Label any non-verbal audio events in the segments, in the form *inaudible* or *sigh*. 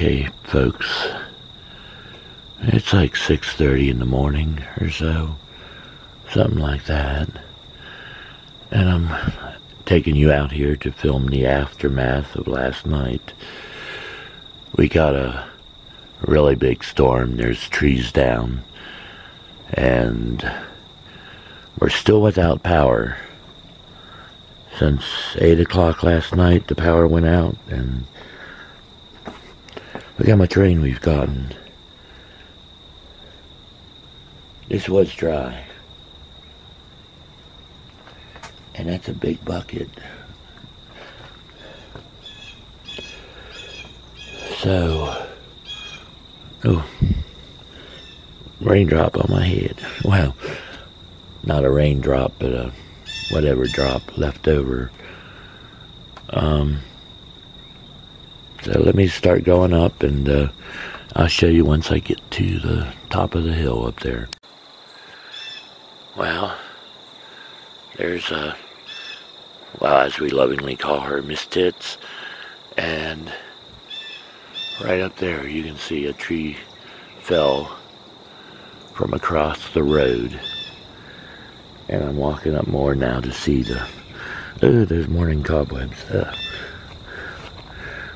Okay, folks. It's like 6.30 in the morning or so. Something like that. And I'm taking you out here to film the aftermath of last night. We got a really big storm. There's trees down. And we're still without power. Since 8 o'clock last night, the power went out. And look how much rain we've gotten. This was dry. And that's a big bucket. So, oh, raindrop on my head. Well, not a raindrop, but a whatever drop left over. Um, so let me start going up and uh, I'll show you once I get to the top of the hill up there. Well, there's a, well, as we lovingly call her, Miss Tits, and right up there you can see a tree fell from across the road. And I'm walking up more now to see the, oh, there's morning cobwebs. Uh,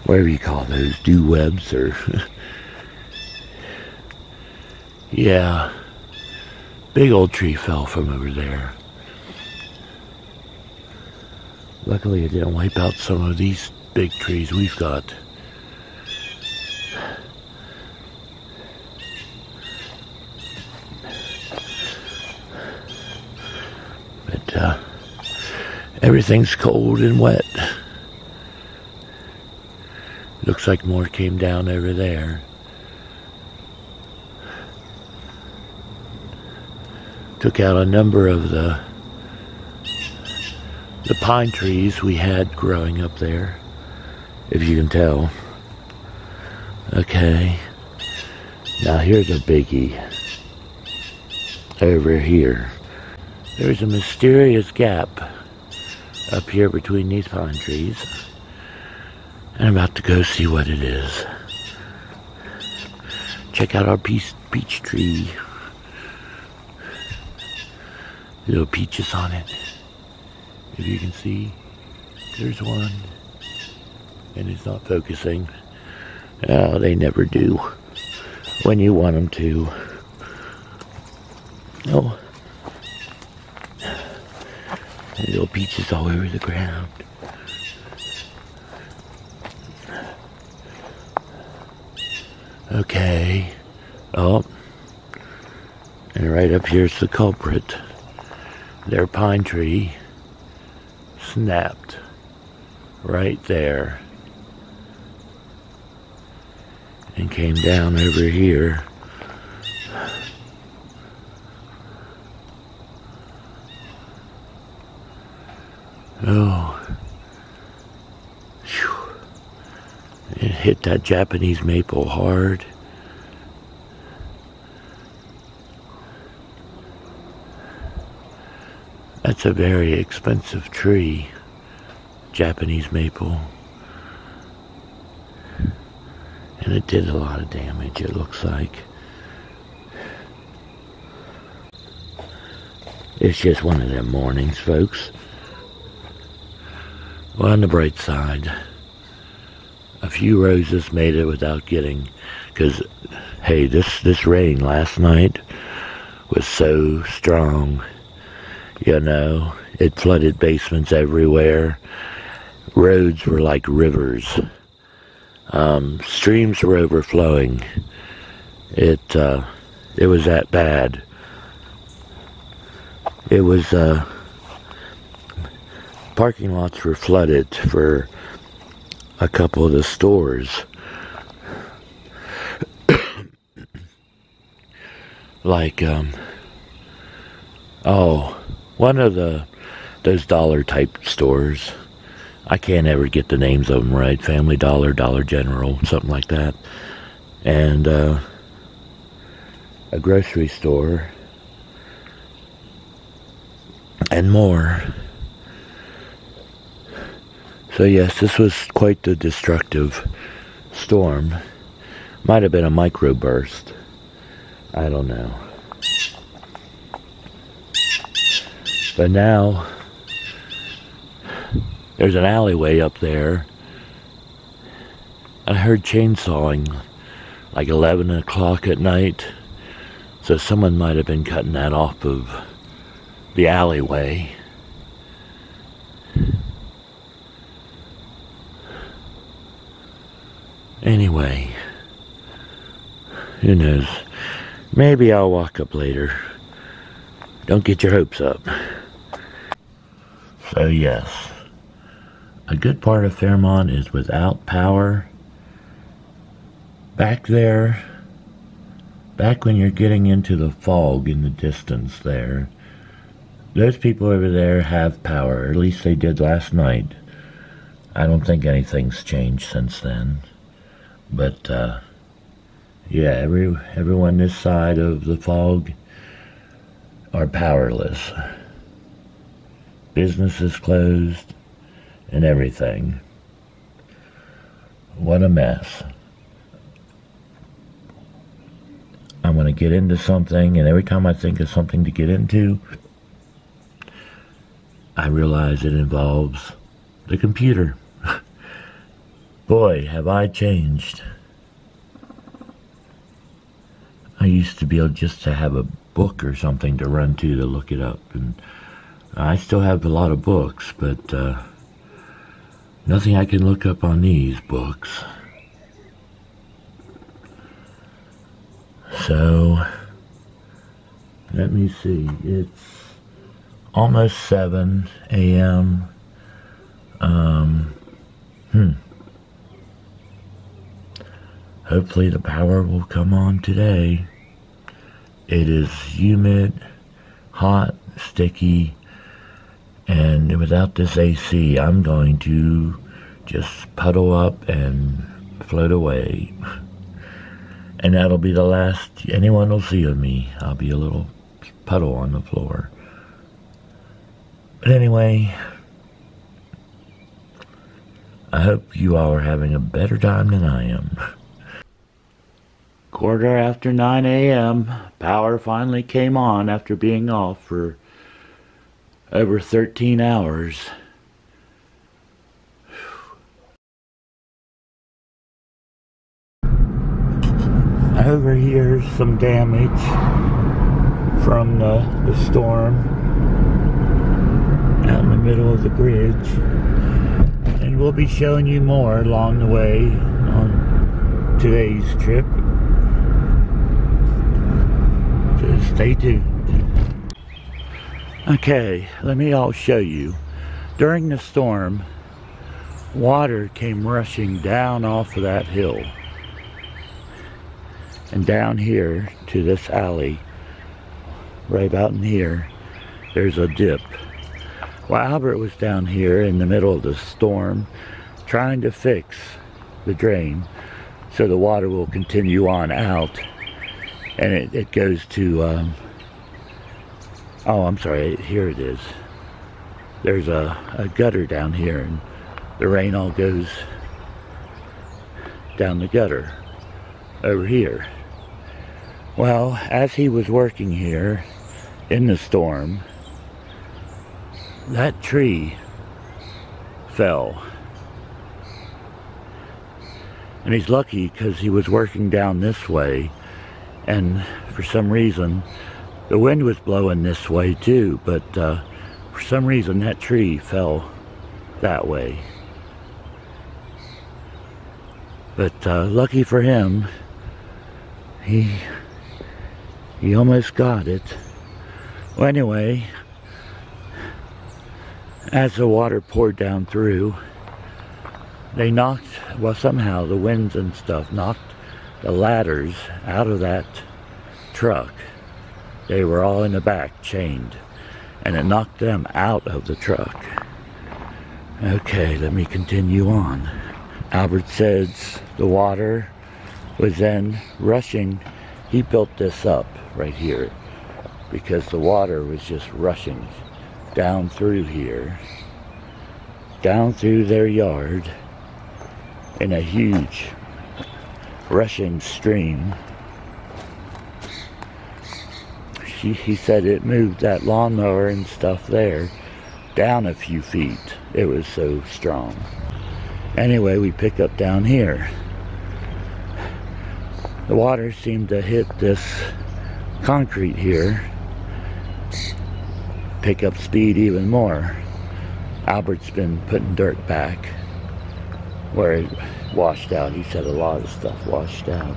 whatever you call those, dew webs or, *laughs* yeah. Big old tree fell from over there. Luckily it didn't wipe out some of these big trees we've got. *sighs* But uh, everything's cold and wet. Looks like more came down over there. took out a number of the the pine trees we had growing up there, if you can tell. Okay, now here's a biggie. Over here, there's a mysterious gap up here between these pine trees. And I'm about to go see what it is. Check out our peach, peach tree little peaches on it. If you can see, there's one. And it's not focusing. Oh, they never do. When you want them to. No. Little peaches all over the ground. Okay. Oh. And right up here's the culprit their pine tree snapped right there and came down over here. Oh, it hit that Japanese maple hard. That's a very expensive tree, Japanese maple. And it did a lot of damage, it looks like. It's just one of them mornings, folks. Well, on the bright side, a few roses made it without getting, because, hey, this, this rain last night was so strong you know, it flooded basements everywhere. Roads were like rivers. Um, streams were overflowing. It uh, it was that bad. It was uh, parking lots were flooded for a couple of the stores. *coughs* like um, oh one of the those dollar type stores. I can't ever get the names of them right. Family Dollar, Dollar General, something like that. And uh, a grocery store and more. So yes, this was quite the destructive storm. Might have been a microburst. I don't know. But now, there's an alleyway up there. I heard chainsawing like 11 o'clock at night. So someone might have been cutting that off of the alleyway. Anyway, who knows? Maybe I'll walk up later. Don't get your hopes up. So yes, a good part of Fairmont is without power. Back there, back when you're getting into the fog in the distance there, those people over there have power, at least they did last night. I don't think anything's changed since then. But, uh, yeah, every, everyone this side of the fog are powerless. Business is closed and everything. What a mess. I'm going to get into something, and every time I think of something to get into, I realize it involves the computer. Boy, have I changed. I used to be able just to have a book or something to run to to look it up, and I still have a lot of books, but uh, nothing I can look up on these books. So, let me see. It's almost 7 a.m. Um, hmm. Hopefully the power will come on today. It is humid, hot, sticky, and without this AC, I'm going to just puddle up and float away. *laughs* And that'll be the last anyone will see of me. I'll be a little puddle on the floor. But anyway, I hope you all are having a better time than I am. *laughs* Quarter after 9 a.m., power finally came on after being off for over 13 hours. Over here's some damage from the, the storm out in the middle of the bridge. And we'll be showing you more along the way on today's trip. So stay tuned. Okay, let me all show you. During the storm, water came rushing down off of that hill and down here to this alley right about in here there's a dip well Albert was down here in the middle of the storm trying to fix the drain so the water will continue on out and it, it goes to um, oh I'm sorry here it is there's a, a gutter down here and the rain all goes down the gutter over here well, as he was working here in the storm, that tree fell. And he's lucky because he was working down this way and for some reason the wind was blowing this way too but uh, for some reason that tree fell that way. But uh, lucky for him, he he almost got it. Well, anyway, as the water poured down through, they knocked, well, somehow the winds and stuff knocked the ladders out of that truck. They were all in the back, chained, and it knocked them out of the truck. Okay, let me continue on. Albert says the water was then rushing. He built this up right here because the water was just rushing down through here, down through their yard in a huge rushing stream. She, he said it moved that lawnmower and stuff there down a few feet. It was so strong. Anyway, we pick up down here. The water seemed to hit this concrete here, pick up speed even more. Albert's been putting dirt back where it washed out. He said a lot of stuff washed out.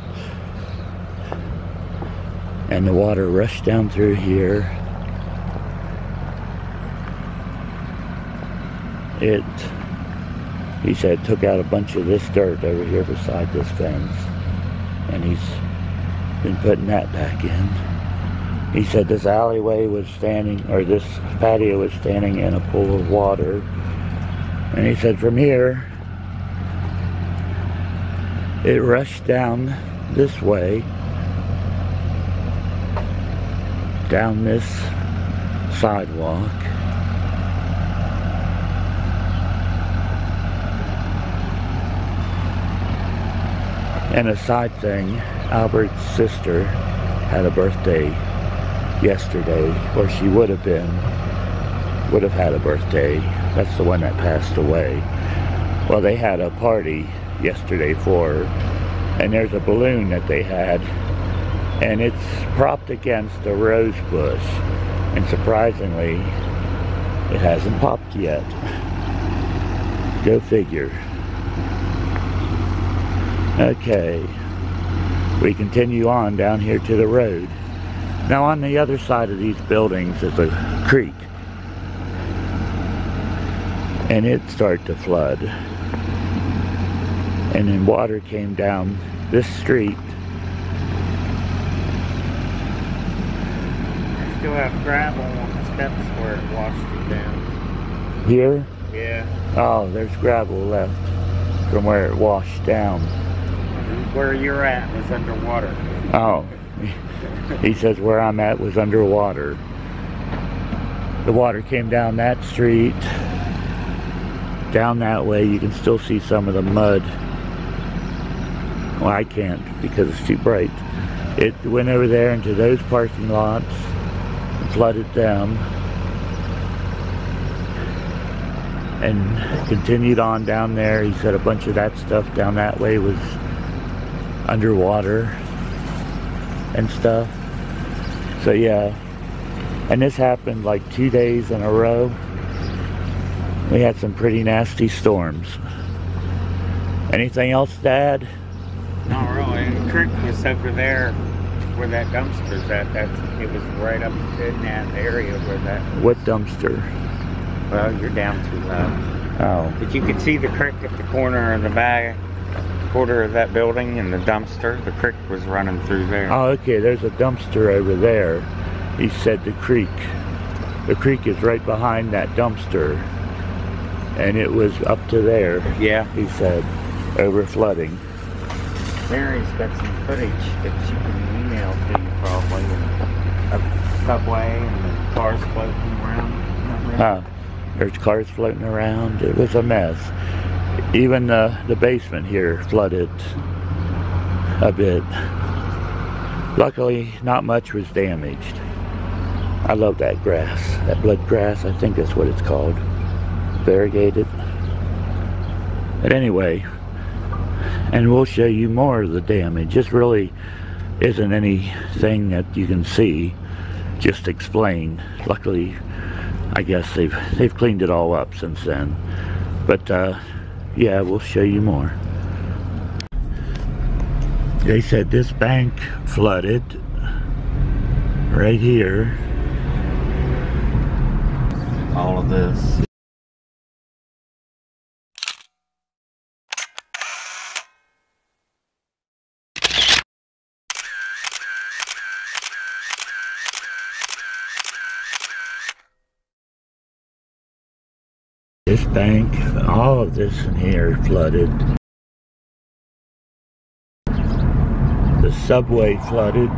And the water rushed down through here. It, he said, took out a bunch of this dirt over here beside this fence. And he's been putting that back in. He said this alleyway was standing, or this patio was standing in a pool of water. And he said from here, it rushed down this way, down this sidewalk. And a side thing, Albert's sister had a birthday yesterday, or she would have been, would have had a birthday. That's the one that passed away. Well, they had a party yesterday for and there's a balloon that they had, and it's propped against a rose bush, and surprisingly, it hasn't popped yet. Go figure. Okay, we continue on down here to the road. Now on the other side of these buildings is a creek. And it started to flood. And then water came down this street. I still have gravel on the steps where it washed it down. Here? Yeah. Oh, there's gravel left from where it washed down. Where you're at was underwater. Oh, he says where I'm at was underwater. The water came down that street, down that way. You can still see some of the mud. Well, I can't because it's too bright. It went over there into those parking lots, flooded them, and continued on down there. He said a bunch of that stuff down that way was underwater and stuff. So yeah, and this happened like two days in a row. We had some pretty nasty storms. Anything else, Dad? The creek was over there where that dumpster's at. That it was right up in that area where that. What dumpster? Well, you're down too low. Uh, oh, But you could see the creek at the corner of the back quarter of that building and the dumpster. The creek was running through there. oh, okay. There's a dumpster over there. He said the creek. The creek is right behind that dumpster, and it was up to there. Yeah. He said, over flooding. Mary's got some footage that she can email to you probably of subway and the cars floating around. Huh. Ah, there's cars floating around. It was a mess. Even the, the basement here flooded a bit. Luckily, not much was damaged. I love that grass. That blood grass, I think that's what it's called. Variegated. But anyway, and we'll show you more of the damage. This really isn't anything that you can see. Just explain. Luckily, I guess they've they've cleaned it all up since then. But uh, yeah, we'll show you more. They said this bank flooded right here. All of this. This bank, all of this in here flooded. The subway flooded.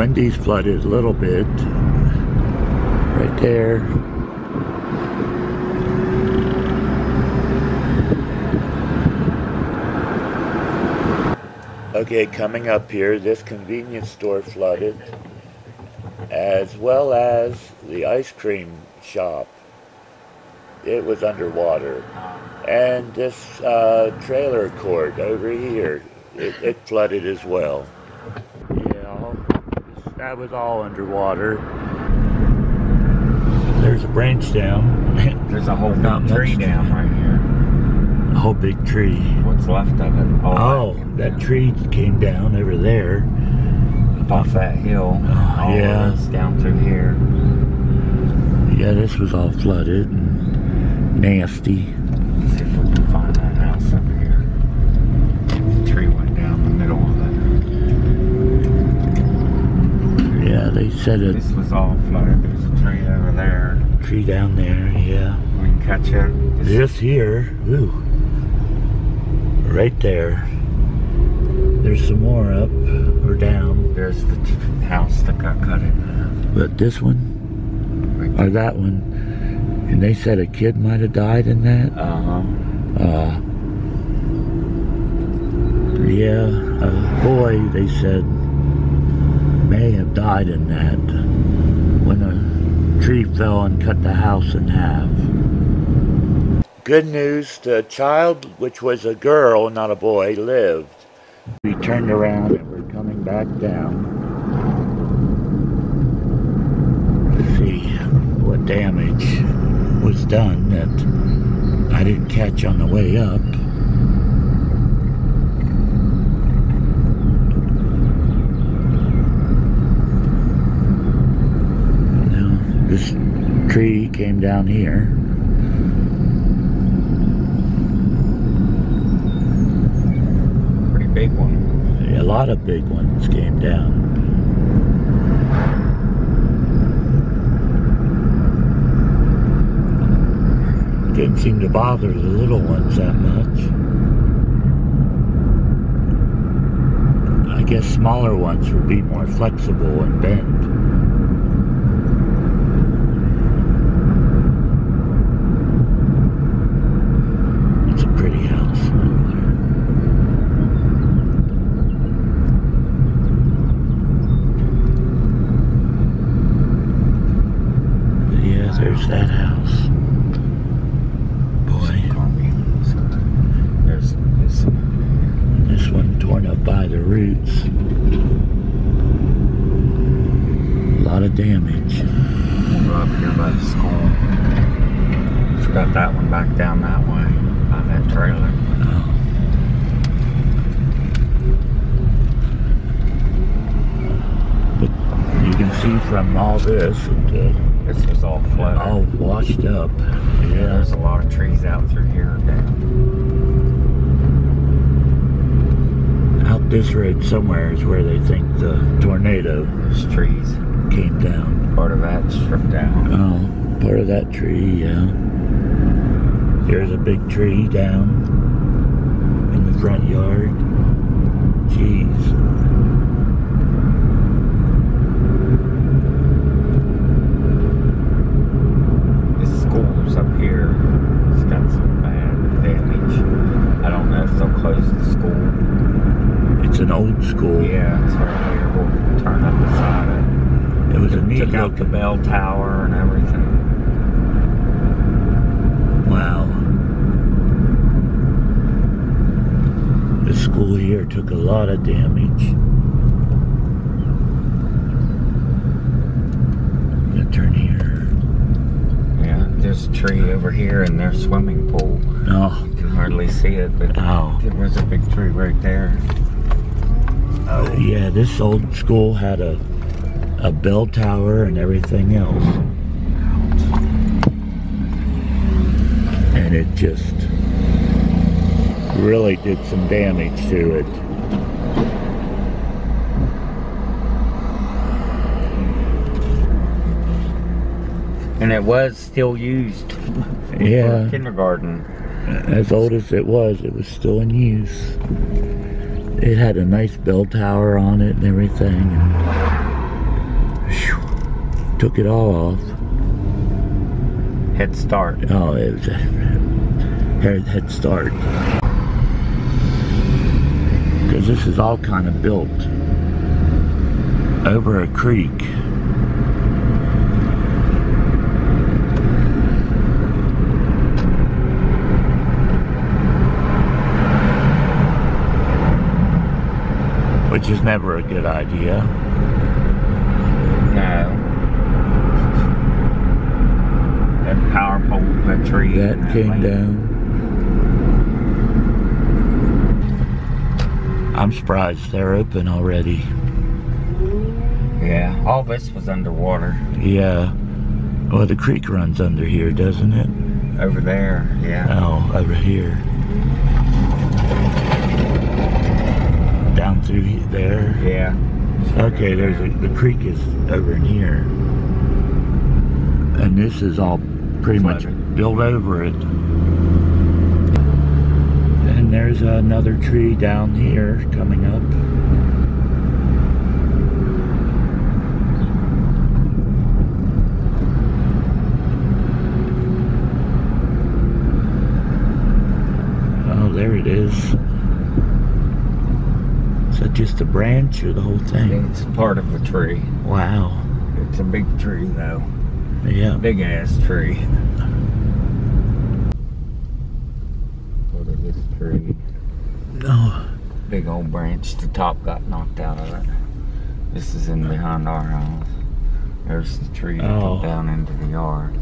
Wendy's flooded a little bit. Right there. Okay, coming up here, this convenience store flooded, as well as the ice cream shop. It was underwater. And this uh, trailer court over here, it, it flooded as well. That was all underwater. There's a branch down. *laughs* There's a whole Not big tree down right here. a whole big tree. What's left of it? All Oh, came that tree came down over there. Up off that hill. Oh, yeah. down through here. Yeah, this was all flooded and nasty. Let's see if we can find that house up here. The tree went down the middle of it. Said a This was all flooded. There's a tree over there. tree down there. Yeah. We can catch it. This- This here, ooh, right there. There's some more up or down, There's the house that got cut in half. but this one. Right or that one, and they said a kid might have died in that. Uh-huh. Uh, yeah, a boy, they said, may have died in that when a tree fell and cut the house in half. Good news, the child, which was a girl, not a boy, lived. We turned around and we're coming back down to see what damage was done that I didn't catch on the way up. Now, this tree came down here. Pretty big one. A lot of big ones came down. Didn't seem to bother the little ones that much. I guess smaller ones would be more flexible and bend. It's a pretty house over there. Yeah, there's that house. Boy, Carbines. There's this. this one torn up by the roots. A lot of damage. Go up here by the school. Forgot that one back down that way. By that trailer. Oh. But you can see from all this, it, This was all flooded. all washed up. Yeah, Yeah. there's a lot of trees out through here. Out this road somewhere is where they think the tornado There's trees. came down. Part of that stripped down. Oh, part of that tree, yeah. There's a big tree down in the front yard. Jeez. This school's up here. It's got some bad damage. I don't know if they'll close the school. It's an old school. Yeah, it's right here. We'll turn up beside it. It was a neat Took out the bell tower and everything. Wow. The school here took a lot of damage. Gonna turn here. Yeah, there's a tree over here in their swimming pool. Oh, You can hardly see it, but oh. there was a big tree right there. Oh, Yeah, this old school had a a bell tower and everything else. And it just really did some damage to it. and it was still used *laughs* Yeah. kindergarten. As old as it was, it was still in use. It had a nice bell tower on it and everything. Took it all off. Head start. Oh, it was a head, head start. Because this is all kind of built over a creek. Which is never a good idea. No. That power pole, that tree. That came light. down. I'm surprised they're open already. Yeah, all this was underwater. Yeah. Well, the creek runs under here, doesn't it? Over there, yeah. Oh, over here. Down through he- there. Yeah. Okay, there's a, the creek is over in here. And this is all pretty much Flooded. Built over it. And there's another tree down here coming up. Oh, there it is. Is that just a branch or the whole thing? It's part of a tree. Wow. It's a big tree, though. Yeah. Big ass tree. No. Big old branch. The top got knocked out of it. This is in behind our house. There's the tree that Oh. down into the yard.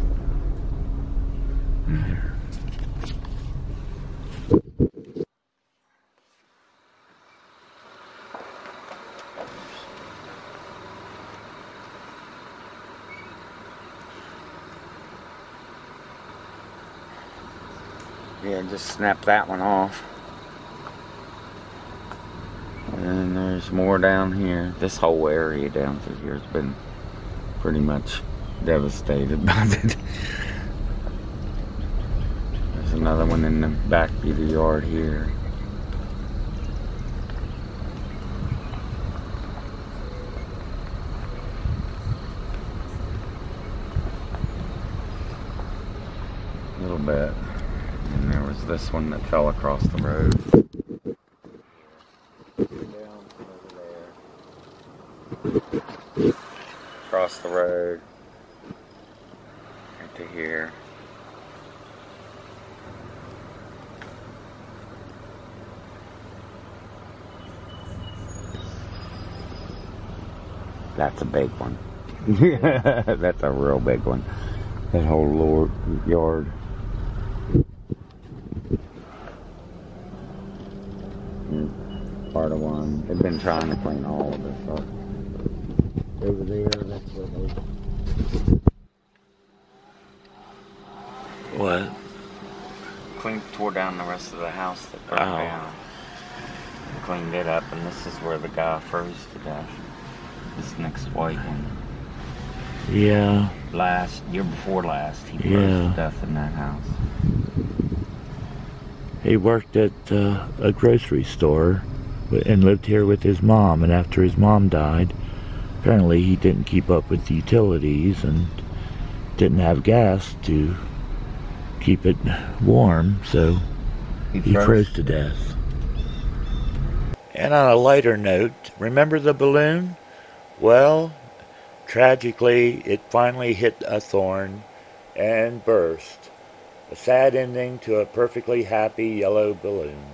Yeah, just snap that one off. And there's more down here. This whole area down through here has been pretty much devastated *laughs* by it. There's another one in the back of the yard here. A little bit. And there was this one that fell across the road. Across the road. Right to here. That's a big one. *laughs* That's a real big one. That whole lower yard. Mm, Part of one. They've been trying to clean all of this up. Over there, that's where they What? cleaned, tore down the rest of the house that burned Oh. down. Cleaned it up, and this is where the guy froze to death. This next white one. Yeah. Last year before last, he froze Yeah. to death in that house. He worked at uh, a grocery store wi- and lived here with his mom. And after his mom died, apparently he didn't keep up with the utilities and didn't have gas to keep it warm, so he froze to death. And on a lighter note, remember the balloon? Well, tragically, it finally hit a thorn and burst. A sad ending to a perfectly happy yellow balloon.